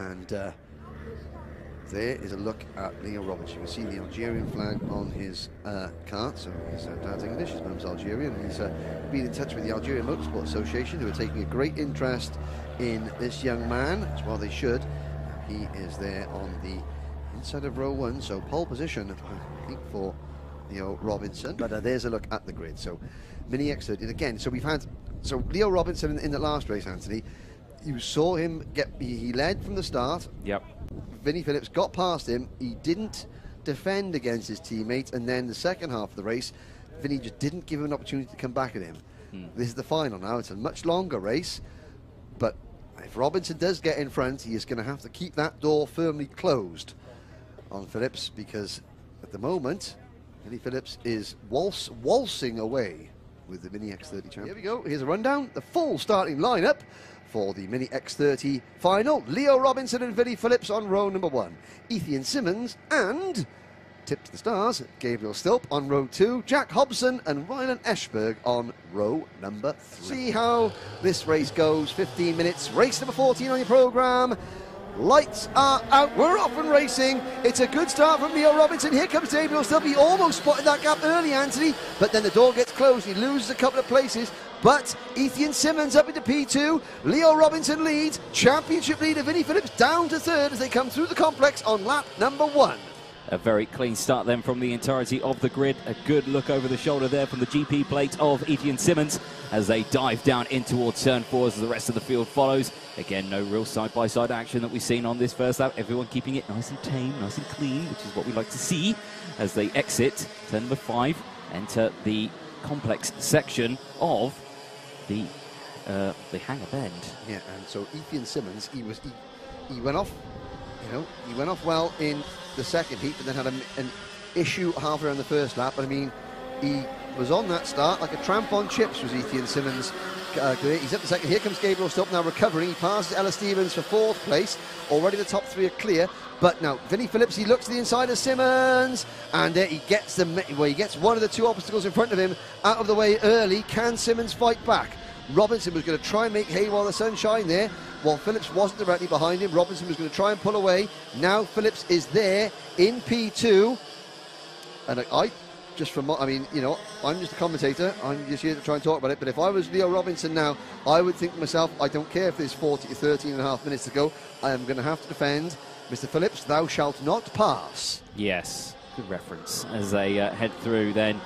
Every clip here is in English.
And uh, there is a look at Leo Roberts. You can see the Algerian flag on his uh, cart. So his uh, dad's English, his mum's Algerian. He's uh, been in touch with the Algerian Motorsport Association, who are taking a great interest in this young man, as well they should. He is there on the inside of row one, so pole position, I think, for Leo Robinson. But uh, there's a look at the grid. So Mini X30, and again, so we've had so Leo Robinson in, in the last race, Anthony. You saw him get he, he led from the start. Yep. Vinnie Phillips got past him. He didn't defend against his teammate, and then the second half of the race, Vinnie just didn't give him an opportunity to come back at him. Hmm. This is the final now. It's a much longer race, but if Robinson does get in front, he is going to have to keep that door firmly closed on Phillips because at the moment, Vinnie Phillips is waltz, waltzing away with the Mini X30 champion. Here we go. Here's a rundown. The full starting lineup for the Mini X30 final. Leo Robinson and Vinnie Phillips on row number one. Ethan Simmons and Tip to the Stars, Gabriel Stilp on row two, Jack Hobson and Rylan Eschberg on row number three. See how this race goes. 15 minutes. Race number 14 on your programme. Lights are out. We're off and racing. It's a good start from Leo Robinson. Here comes Gabriel Stilp. He almost spotted that gap early, Anthony, but then the door gets closed. He loses a couple of places. But Ethan Simmons up into P2. Leo Robinson leads. Championship leader Vinnie Phillips down to third as they come through the complex on lap number one. A very clean start then from the entirety of the grid. A good look over the shoulder there from the GP plate of Ethan Simmons as they dive down in towards turn four as the rest of the field follows. Again, no real side-by-side action that we've seen on this first lap. Everyone keeping it nice and tame, nice and clean, which is what we like to see as they exit turn number five, enter the complex section of the uh, the hangar bend. Yeah, and so Ethan Simmons, he was he, he went off, you know, he went off well in the second heat, but then had a, an issue halfway around the first lap. But I mean, he was on that start like a tramp on chips. Was Ethan Simmons? Uh, he's up the second. Here comes Gabriel Stilp now recovering. He passes Ella Stevens for fourth place. Already the top three are clear. But now Vinnie Phillips, he looks to the inside of Simmons, and uh, he gets the well, he gets one of the two obstacles in front of him out of the way early. Can Simmons fight back? Robinson was going to try and make hay while the sun shine there. While Phillips wasn't directly behind him, Robinson was going to try and pull away. Now Phillips is there in P2. And I, just from, I mean, you know, I'm just a commentator. I'm just here to try and talk about it. But if I was Leo Robinson now, I would think to myself, I don't care if there's 40 to 13 and a half minutes to go. I am going to have to defend. Mr. Phillips, thou shalt not pass. Yes, good reference. As they uh, head through then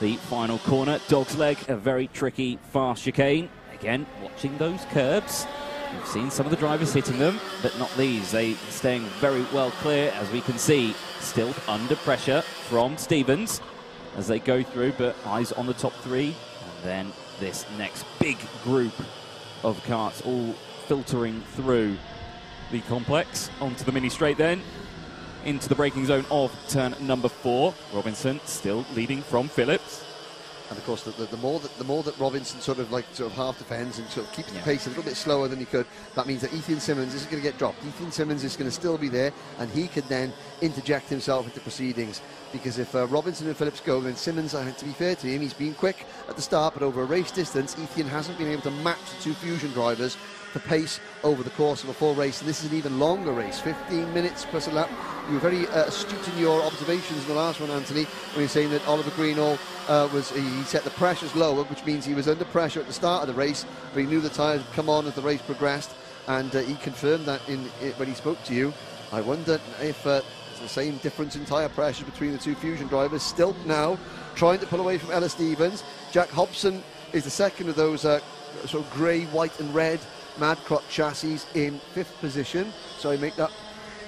the final corner. Dog's leg, a very tricky, fast chicane. Again, watching those curbs. We've seen some of the drivers hitting them, but not these. They staying very well clear, as we can see. Still under pressure from Stevens as they go through, but eyes on the top three. And then this next big group of carts all filtering through the complex onto the mini straight then into the braking zone of turn number four. Robinson still leading from Phillips. And of course, the, the, the, more that the more that Robinson sort of like sort of half defends and sort of keeps Yeah. the pace a little bit slower than he could, that means that Ethan Simmons isn't going to get dropped. Ethan Simmons is going to still be there, and he could then interject himself into proceedings. Because if uh, Robinson and Phillips go, then Simmons, uh, to be fair to him, he's been quick at the start, but over a race distance, Ethan hasn't been able to match the two Fusion drivers for pace over the course of a full race. And this is an even longer race, 15 minutes plus a lap. You were very uh, astute in your observations in the last one, Anthony, when you're saying that Oliver Greenall uh, was he set the pressures lower, which means he was under pressure at the start of the race, but he knew the tyres would come on as the race progressed, and uh, he confirmed that in, when he spoke to you. I wonder if uh, the same difference in tyre pressures between the two Fusion drivers. Still now trying to pull away from Ella Stevens. Jack Hobson is the second of those uh, sort of grey, white, and red MadCroc chassis in fifth position. So I make that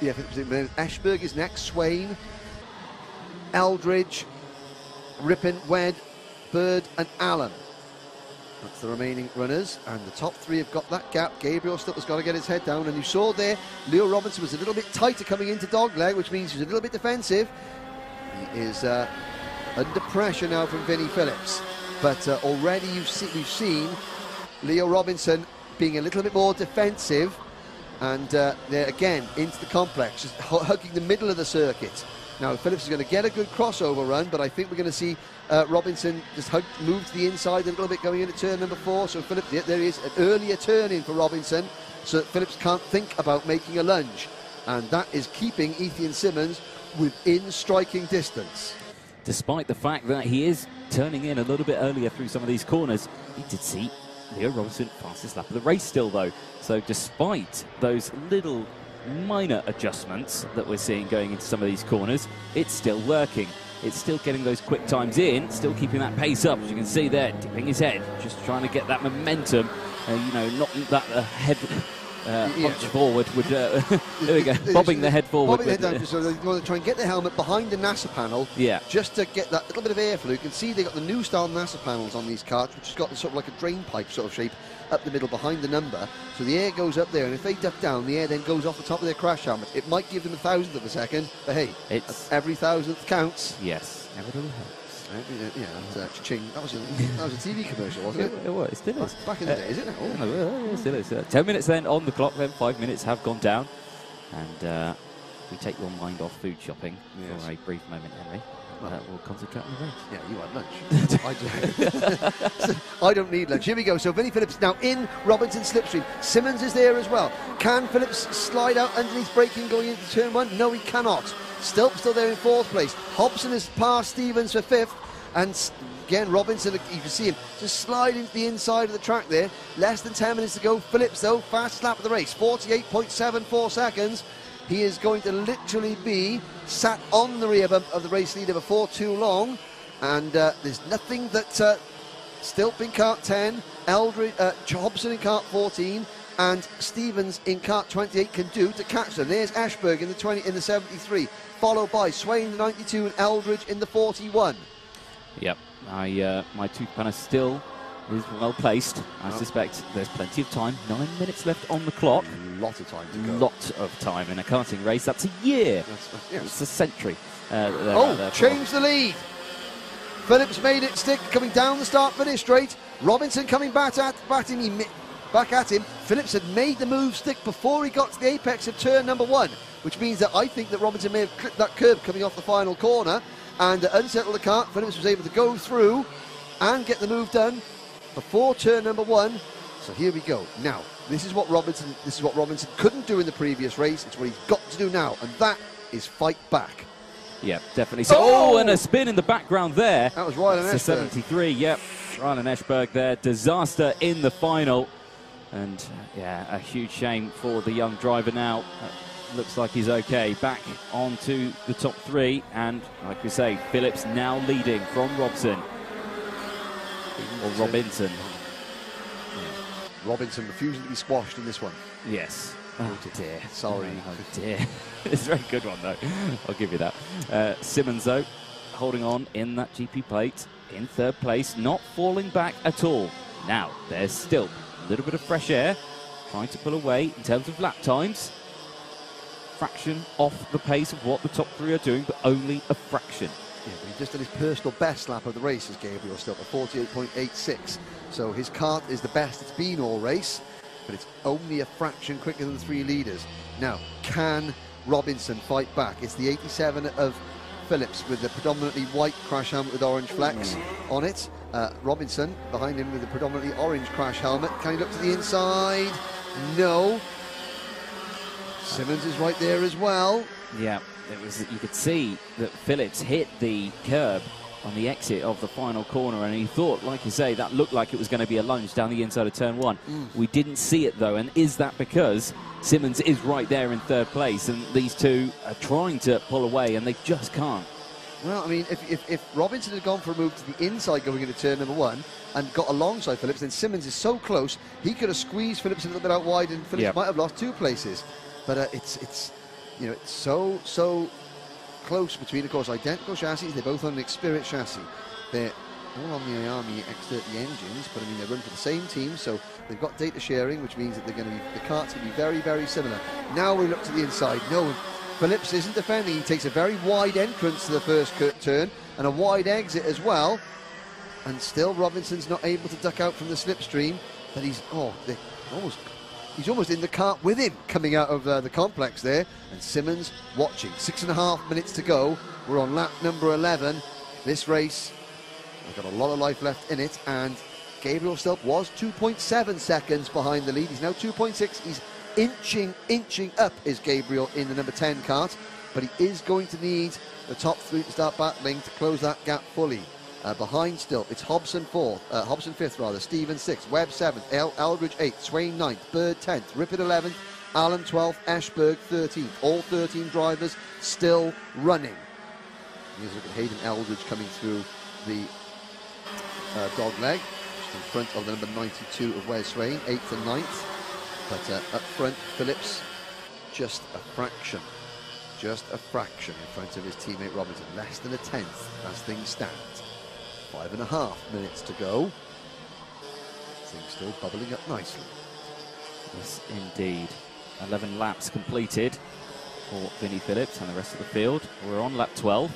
yeah, fifth position. Then Ashberg is next. Swain, Eldridge, Rippin, Webb, Bird, and Allen. That's the remaining runners, and the top three have got that gap. Gabriel Stilp has got to get his head down, and you saw there, Leo Robinson was a little bit tighter coming into dogleg, which means he's a little bit defensive. He is uh, under pressure now from Vinnie Phillips, but uh, already you've see, we've seen Leo Robinson being a little bit more defensive, and uh, they're again into the complex, just hu- hugging the middle of the circuit. Now Phillips is going to get a good crossover run, but I think we're going to see uh, Robinson just hug, move to the inside a little bit going into turn number four. So Phillips, there is an earlier turn in for Robinson. so that Phillips can't think about making a lunge. And that is keeping Ethan Simmons within striking distance. Despite the fact that he is turning in a little bit earlier through some of these corners, he did see Leo Robinson fastest lap of the race still, though. So despite those little minor adjustments that we're seeing going into some of these corners, it's still working. It's still getting those quick times in, still keeping that pace up, as you can see there, dipping his head, just trying to get that momentum, uh, you know, not that uh, head uh, Yeah. forward would, uh, there we go, bobbing the head forward. Bobbing the head down, so they want to try and get the helmet behind the Nassau panel. Yeah. Just to get that little bit of airflow. You can see they've got the new style Nassau panels on these carts, which has got sort of like a drain pipe sort of shape up the middle behind the number. So the air goes up there, and if they duck down, the air then goes off the top of their crash helmet. It might give them a thousandth of a second, but hey, It's- every thousandth counts. Yes, every little helps. Yeah, that's, uh. That was a that was a TV commercial, wasn't It, it? it was, it still is. Back in the Uh, day, is it now? Oh, yeah, still is. Uh, Ten minutes then on the clock. Then five minutes have gone down, and uh, we take your mind off food shopping Yes. for a brief moment, Henry. Uh, we'll concentrate on the race. Yeah, you had lunch. I, do. I don't need lunch. Here we go. So Vinnie Phillips now in Robinson slipstream. Simmons is there as well. Can Phillips slide out underneath braking going into turn one? No, he cannot. Stilp still there in fourth place. Hobson has passed Stevens for fifth. And again, Robinson, you can see him just sliding to the inside of the track there. Less than 10 minutes to go. Phillips, though, fast lap of the race. 48.74 seconds. He is going to literally be sat on the rear bump of the race leader before too long. And uh, there's nothing that uh, Stilp in cart 10, Eldridge, uh, Hobson in cart 14, and Stevens in cart 28 can do to catch them. There's Ashberg in the 20 in the 73, followed by Swain in the 92 and Eldridge in the 41. Yep, I, uh, my tooth panel still is well placed. I suspect there's plenty of time. Nine minutes left on the clock. Lot of time to go. Lot of time in a karting race. That's a year. That's, yeah. It's a century. Uh, there- Oh, there change the lead. Phillips made it stick, coming down the start finish straight. Robinson coming back at, back, him, back at him. Phillips had made the move stick before he got to the apex of turn number one, which means that I think that Robinson may have clipped that curb coming off the final corner and uh, unsettled the cart. Phillips was able to go through and get the move done before turn number one. So here we go. Now, this is what Robinson this is what Robinson couldn't do in the previous race. It's what he's got to do now, and that is fight back. Yeah, definitely. So, oh! Oh! and a spin in the background there. That was Rylan That's the Ashburn. 73, yep. Rylan Eschberg there. Disaster in the final. And, uh, yeah, a huge shame for the young driver now. Uh, looks like he's okay. Back onto the top three. And, like we say, Phillips now leading from Robson. Or Robinson. Robinson refusing to be squashed in this one. Yes. Oh, dear. Sorry. Oh, dear. it's a very good one, though. I'll give you that. Uh, Simmons, though, holding on in that GP plate in third place, not falling back at all. Now, there's still a little bit of fresh air, trying to pull away in terms of lap times. Fraction off the pace of what the top three are doing, but only a fraction. Yeah, but he just did his personal best lap of the race as Gabriel Stilp at 48.86. So his cart is the best it's been all race, but it's only a fraction quicker than the three leaders. Now, can Robinson fight back? It's the 87 of Phillips with the predominantly white crash helmet with orange flecks on it. Uh, Robinson behind him with the predominantly orange crash helmet. Can he look to the inside? No. Simmons is right there as well. Yeah, it was. You could see that Phillips hit the curb on the exit of the final corner, and he thought, like you say, that looked like it was going to be a lunge down the inside of turn one. We didn't see it though, and is that because Simmons is right there in third place, and these two are trying to pull away, and they just can't. Well, I mean, if, if, if Robinson had gone for a move to the inside going into turn number one and got alongside Phillips, then Simmons is so close, he could have squeezed Phillips a little bit out wide and Phillips Yep. might have lost two places. But uh, it's, it's, you know, it's so, so close between, of course, identical chassis. They're both on an Exprit chassis. They're all on the IAME X30 engines, but I mean, they run for the same team, so they've got data sharing, which means that they're going to be, the carts to be very, very similar. Now we look to the inside. No, Phillips isn't defending. He takes a very wide entrance to the first turn and a wide exit as well. And still, Robinson's not able to duck out from the slipstream. But he's oh, they almost he's almost in the cart with him coming out of uh, the complex there. And Simmons watching. Six and a half minutes to go. We're on lap number 11. This race, we've got a lot of life left in it. And Gabriel Stilp was 2.7 seconds behind the lead. He's now 2.6. He's inching, inching up is Gabriel in the number 10 cart, but he is going to need the top three to start battling to close that gap fully. Uh, behind still, it's Hobson fourth, uh, Hobson fifth rather, Stephen sixth, Webb seventh, El- Eldridge eighth, Swain ninth, Bird tenth, Rippet eleventh, Allen twelfth, Ashberg thirteenth. All 13 drivers still running. You look at Hayden Eldridge coming through the uh, dog leg, just in front of the number 92 of Wes Swain, eighth and ninth. But uh, up front, Phillips just a fraction, just a fraction in front of his teammate Robinson, less than a tenth as things stand. Five and a half minutes to go. Things still bubbling up nicely. Yes, indeed. 11 laps completed for Vinnie Phillips and the rest of the field. We're on lap 12.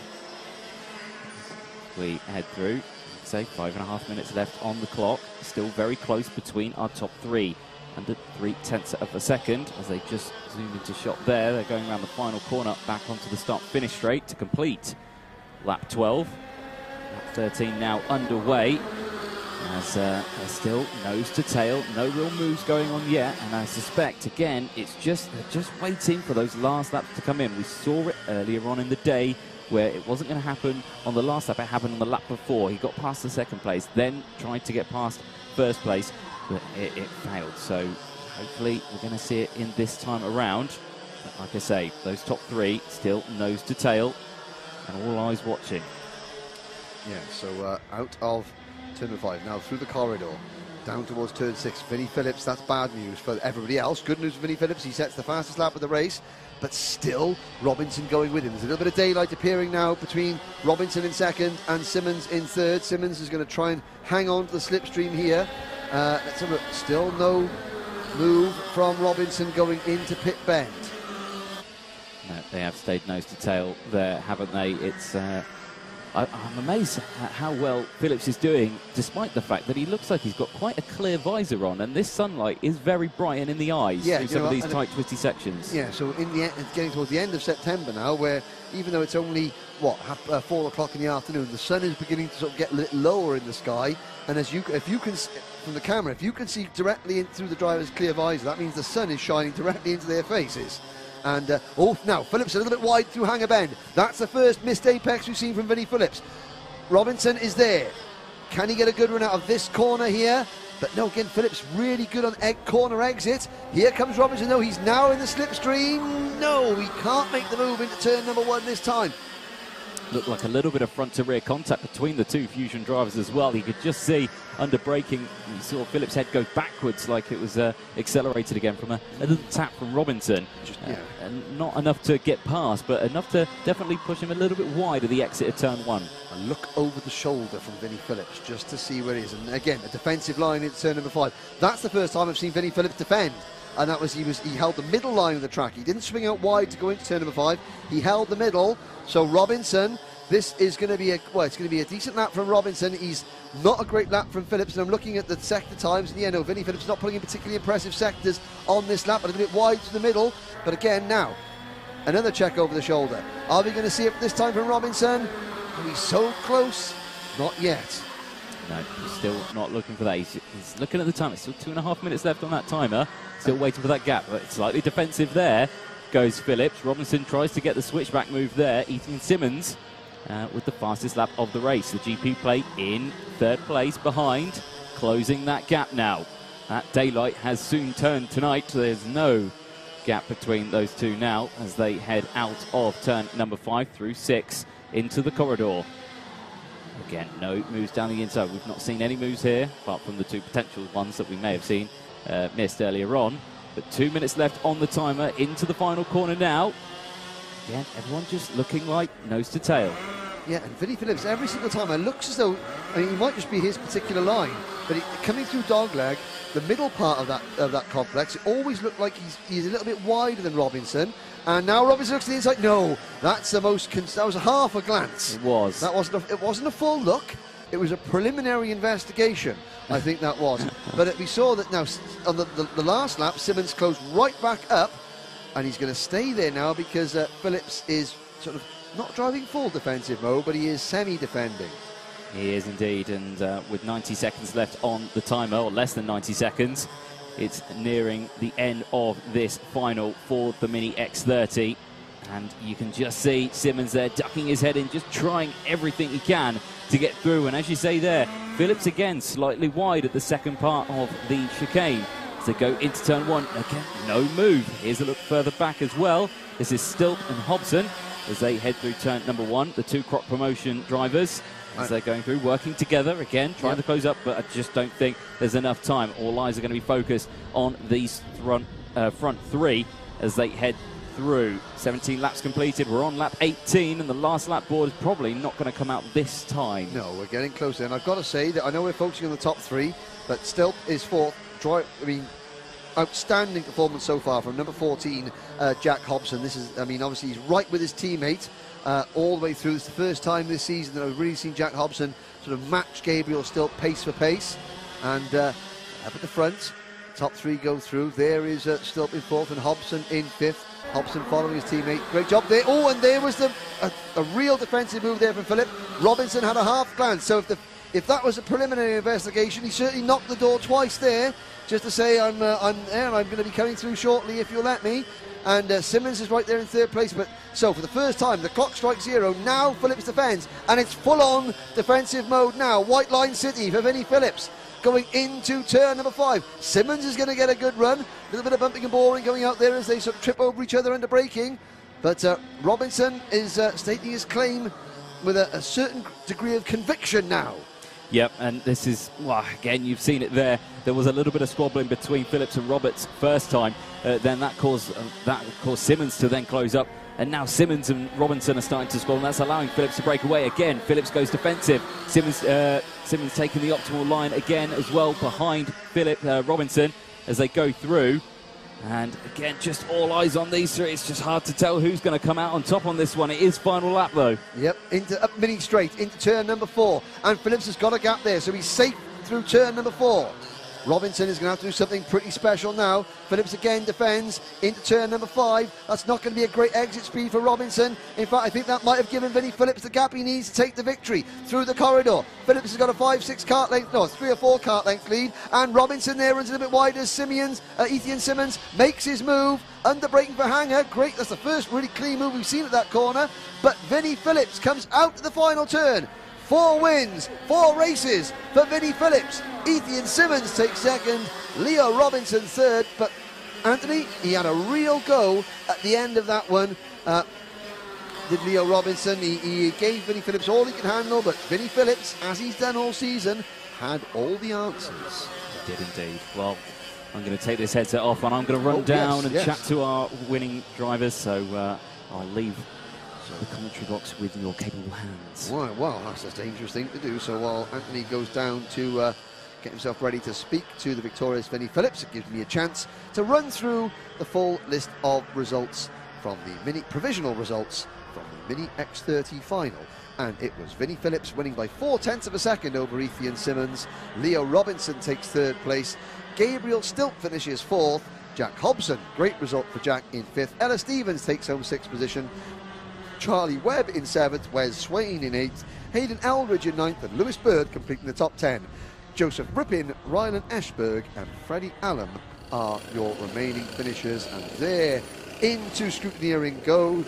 We head through, say five and a half minutes left on the clock. Still very close between our top three. Under three tenths of a second as they just zoom into shot there. They're going around the final corner back onto the start finish straight to complete lap 12. Lap 13 now underway as uh, still nose to tail, no real moves going on yet, and I suspect again it's just just waiting for those last laps to come in. We saw it earlier on in the day where it wasn't going to happen on the last lap; it happened on the lap before. He got past the second place, then tried to get past first place, but it, it failed. So hopefully we're going to see it in this time around. But like I say, those top three still nose to tail, and all eyes watching. Yeah, so uh, out of turn five, now through the corridor, down towards turn six. Vinnie Phillips, that's bad news for everybody else. Good news for Vinnie Phillips, he sets the fastest lap of the race, but still Robinson going with him. There's a little bit of daylight appearing now between Robinson in second and Simmons in third. Simmons is going to try and hang on to the slipstream here. Uh, let's have a look. Still no move from Robinson going into pit bend. No, they have stayed nose to tail there, haven't they? It's. Uh, I, am amazed at how well Phillips is doing, despite the fact that he looks like he's got quite a clear visor on, and this sunlight is very bright and in the eyes Yeah, through some know, of these tight, twisty sections. Yeah, so in the end, it's getting towards the end of September now, where even though it's only what half, uh, four o'clock in the afternoon, the sun is beginning to sort of get a little lower in the sky. And as you, if you can from the camera, if you can see directly in through the driver's clear visor, that means the sun is shining directly into their faces. And uh, oh, now Phillips a little bit wide through Hanger Bend. That's the first missed apex we've seen from Vinnie Phillips. Robinson is there. Can he get a good run out of this corner here? But no, again, Phillips really good on egg corner exit. Here comes Robinson, though. He's now in the slipstream. No, he can't make the move into turn number one this time. Looked like a little bit of front to rear contact between the two Fusion drivers as well. You could just see under braking, you saw Phillips' head go backwards like it was uh, accelerated again from a, a little tap from Robinson. Just, Uh, yeah. and not enough to get past, but enough to definitely push him a little bit wide of the exit of turn one. A look over the shoulder from Vinnie Phillips just to see where he is. And again, a defensive line in turn number five. That's the first time I've seen Vinnie Phillips defend. And that was he was he held the middle line of the track. He didn't swing out wide to go into turn number five. He held the middle. So Robinson, this is going to be a well, it's going to be a decent lap from Robinson. He's not a great lap from Phillips. And I'm looking at the sector times. And yeah, no, Vinnie Phillips not putting in particularly impressive sectors on this lap, but a little bit wide to the middle. But again, now another check over the shoulder. Are we going to see it this time from Robinson? Are we so close? Not yet. No, still not looking for that. He's, he's looking at the time. It's still two and a half minutes left on that timer. Still waiting for that gap. But slightly defensive there goes Phillips. Robinson tries to get the switchback move there. Ethan Simmons uh, with the fastest lap of the race. The GP plate in third place behind, closing that gap now. That daylight has soon turned tonight. There's no gap between those two now as they head out of turn number five through six into the corridor. Again, no moves down the inside. We've not seen any moves here, apart from the two potential ones that we may have seen uh, missed earlier on. But two minutes left on the timer into the final corner now. Again, everyone just looking like nose to tail. Yeah, and Vinnie Phillips, every single time, it looks as though, I mean, it might just be his particular line, but it, coming through dogleg, the middle part of that of that complex, it always looked like he's, he's a little bit wider than Robinson. And now Robinson looks to the inside. No, that's the most. Cons- that was a half a glance. It was. That wasn't. A, it wasn't a full look. It was a preliminary investigation. I think that was. but we saw that now on the, the, the last lap, Simmons closed right back up, and he's going to stay there now because uh, Phillips is sort of not driving full defensive mode, but he is semi-defending. He is indeed, and uh, with 90 seconds left on the timer, or less than 90 seconds, it's nearing the end of this final for the Mini X30. And you can just see Simmons there ducking his head in, just trying everything he can to get through. And as you say there, Phillips again slightly wide at the second part of the chicane. They go into turn one, again, no move. Here's a look further back as well. This is Stilp and Hobson as they head through turn number one, the two Croc Promotion drivers as they're going through, working together again, trying Yep. to close up, but I just don't think there's enough time. All eyes are going to be focused on these front, uh, front three as they head through. 17 laps completed. We're on lap 18, and the last lap board is probably not going to come out this time. No, we're getting closer. And I've got to say that I know we're focusing on the top three, but Stilp is fourth. Dry, I mean, outstanding performance so far from number 14, uh, Jack Hobson. This is, I mean, obviously he's right with his teammate uh, all the way through. It's the first time this season that I've really seen Jack Hobson sort of match Gabriel Stilp pace for pace. And uh, up at the front, top three go through. There is uh, in fourth and Hobson in fifth. Hobson following his teammate. Great job there. Oh, and there was the a, a real defensive move there from Philip. Robinson had a half glance. So if the if that was a preliminary investigation, he certainly knocked the door twice there, just to say I'm uh, I'm there and I'm going to be coming through shortly if you'll let me. And uh, Simmons is right there in third place. But so for the first time, the clock strikes zero. Now Phillips defends, and it's full-on defensive mode now. White line city for Vinnie Phillips going into turn number five. Simmons is going to get a good run. A little bit of bumping and boring going out there as they sort of trip over each other under braking. But uh, Robinson is uh, stating his claim with a, a certain degree of conviction now. Yep, and this is, well, again, you've seen it there. There was a little bit of squabbling between Phillips and Roberts first time. Uh, then that caused, uh, that caused Simmons to then close up. And now Simmons and Robinson are starting to squabble, and that's allowing Phillips to break away again. Phillips goes defensive. Simmons, uh, Simmons taking the optimal line again as well behind Philip uh, Robinson as they go through. And again, just all eyes on these three. It's just hard to tell who's going to come out on top on this one. It is final lap though. Yep, into up mini straight into turn number four, and Phillips has got a gap there, so he's safe through turn number four. Robinson is going to have to do something pretty special now. Phillips again defends into turn number five. That's not going to be a great exit speed for Robinson. In fact, I think that might have given Vinnie Phillips the gap he needs to take the victory through the corridor. Phillips has got a five, six cart length, no, three or four cart length lead, and Robinson there runs a little bit wider. Simeons, uh, Ethan Simmons makes his move. Under braking for Hanger, great. That's the first really clean move we've seen at that corner. But Vinnie Phillips comes out to the final turn. Four wins, four races for Vinnie Phillips. Ethan Simmons takes second, Leo Robinson third. But Anthony, he had a real go at the end of that one. Uh, did Leo Robinson? He, he gave Vinnie Phillips all he could handle, but Vinnie Phillips, as he's done all season, had all the answers. He did indeed. Well, I'm going to take this headset off and I'm going to run Oh, down yes, and yes. chat to our winning drivers. So uh, I'll leave the commentary box with your capable hands. Right, well, that's a dangerous thing to do. So while Anthony goes down to uh, get himself ready to speak to the victorious Vinnie Phillips, it gives me a chance to run through the full list of results from the mini provisional results from the Mini X30 final. And it was Vinnie Phillips winning by four tenths of a second over Ethan Simmons. Leo Robinson takes third place. Gabriel Stilp finishes fourth. Jack Hobson, great result for Jack in fifth. Ella Stevens takes home sixth position. Charlie Webb in seventh, Wes Swain in eighth, Hayden Eldridge in ninth, and Lewis Bird completing the top ten. Joseph Rippin, Rylan Ashberg, and Freddie Allen are your remaining finishers, and there into scrutineering go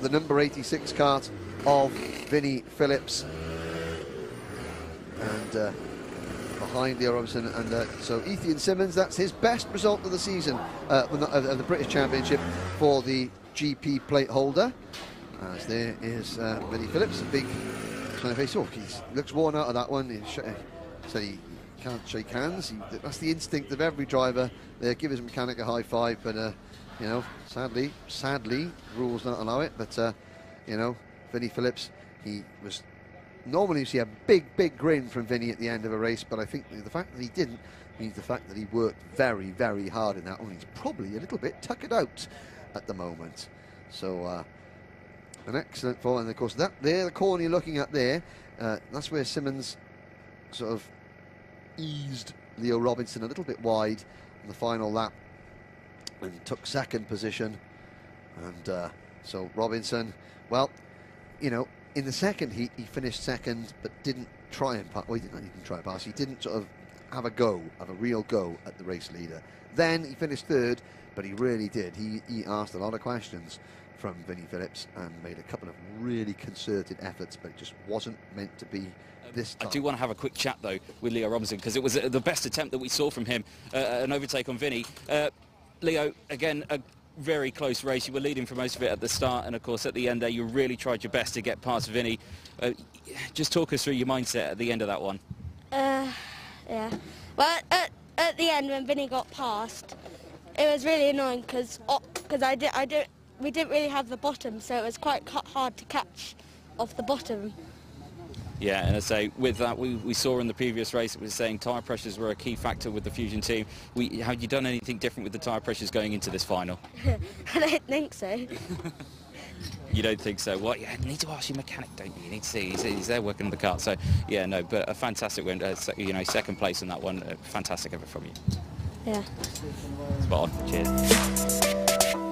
the number 86 cart of Vinnie Phillips. And uh, behind Leo Robinson, and uh, so Ethan Simmons, that's his best result of the season, uh, of the British Championship for the GP plate holder. As there is uh, Phillips, a big kind of face. Oh, he looks worn out of that one. Sh- said he can't shake hands. He, that's the instinct of every driver. They give his mechanic a high five, but uh, you know, sadly, sadly, rules don't allow it. But uh, you know, Vinnie Phillips, he was normally you see a big, big grin from Vinny at the end of a race, but I think the fact that he didn't means the fact that he worked very, very hard in that one. He's probably a little bit tuckered out at the moment. So, uh, an excellent fall, and of course that there, the corner you're looking at there, uh, that's where Simmons sort of eased Leo Robinson a little bit wide in the final lap and took second position. And uh, so Robinson, well, you know, in the second heat he finished second, but didn't try and pass. Well, he didn't even try and pass. He didn't sort of have a go, have a real go at the race leader. Then he finished third, but he really did. He, he asked a lot of questions from Vinnie Phillips and made a couple of really concerted efforts, but it just wasn't meant to be this time. I do want to have a quick chat though with Leo Robinson because it was uh, the best attempt that we saw from him, uh, an overtake on Vinny. Uh, Leo, again, a very close race. You were leading for most of it at the start, and of course at the end there, you really tried your best to get past Vinny. Uh, just talk us through your mindset at the end of that one. Uh, yeah. Well, at, at the end when Vinny got past, it was really annoying because because I did I did we didn't really have the bottom, so it was quite hard to catch off the bottom. Yeah, and I say with that, we, we saw in the previous race, it was saying tyre pressures were a key factor with the Fusion team. We, have you done anything different with the tyre pressures going into this final? I don't think so. You don't think so? Well, you need to ask your mechanic, don't you? You need to see. He's, he's there working on the car. So, yeah, no, but a fantastic win. Uh, you know, second place in that one. Uh, fantastic effort from you. Yeah. Spot on. Cheers.